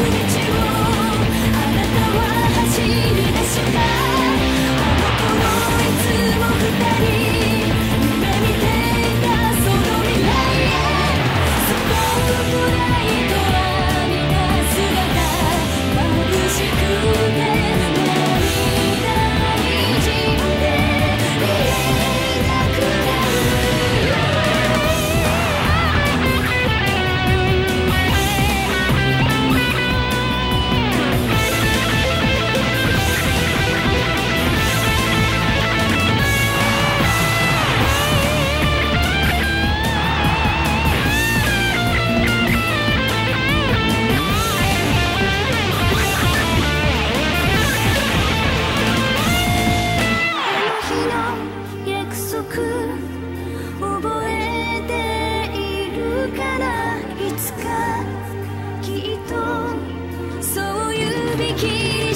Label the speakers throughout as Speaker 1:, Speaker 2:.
Speaker 1: あなたは走り出したあの頃いつも2人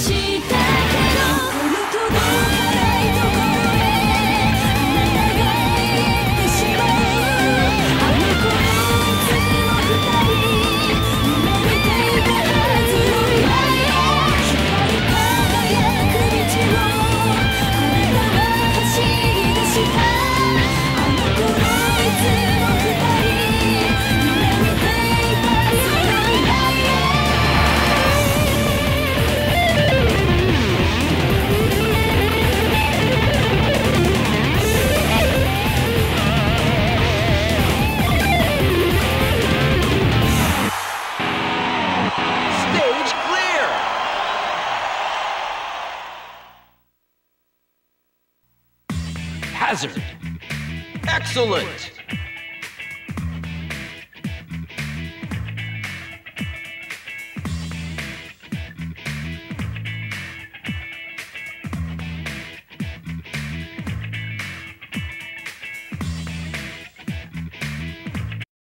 Speaker 2: she Hazard. Excellent.